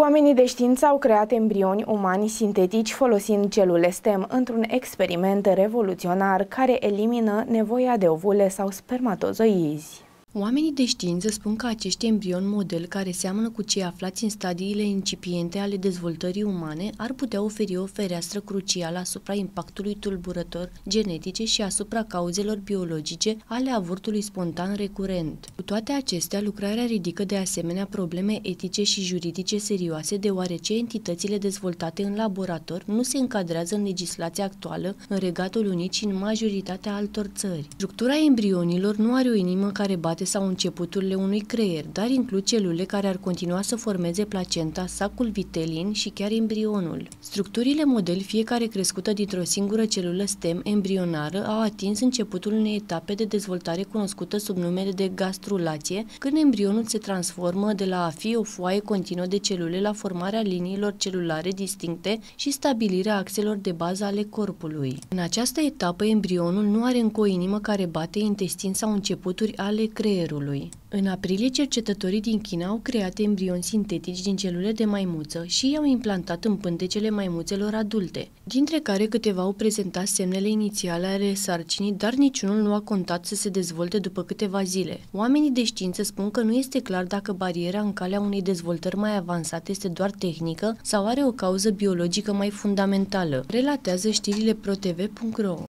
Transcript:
Oamenii de știință au creat embrioni umani sintetici folosind celule STEM într-un experiment revoluționar care elimină nevoia de ovule sau spermatozoizi. Oamenii de știință spun că acești embrioni model, care seamănă cu cei aflați în stadiile incipiente ale dezvoltării umane, ar putea oferi o fereastră crucială asupra impactului tulburător genetice și asupra cauzelor biologice ale avortului spontan recurent. Cu toate acestea, lucrarea ridică de asemenea probleme etice și juridice serioase, deoarece entitățile dezvoltate în laborator nu se încadrează în legislația actuală în Regatul Unit și în majoritatea altor țări. Structura embrionilor nu are o inimă care bate spate sau începuturile unui creier, dar includ celule care ar continua să formeze placenta, sacul vitelin și chiar embrionul. Structurile model, fiecare crescută dintr-o singură celulă stem embrionară, au atins începutul unei etape de dezvoltare cunoscută sub numele de gastrulație, când embrionul se transformă de la a fi o foaie continuă de celule la formarea liniilor celulare distincte și stabilirea axelor de bază ale corpului. În această etapă, embrionul nu are încă o inimă care bate intestin sau începuturi ale creierului creierului. În aprilie, cercetătorii din China au creat embrioni sintetici din celule de maimuță și i-au implantat în pântecele maimuțelor adulte, dintre care câteva au prezentat semnele inițiale ale sarcinii, dar niciunul nu a contat să se dezvolte după câteva zile. Oamenii de știință spun că nu este clar dacă bariera în calea unei dezvoltări mai avansate este doar tehnică sau are o cauză biologică mai fundamentală, relatează știrile protv.ro.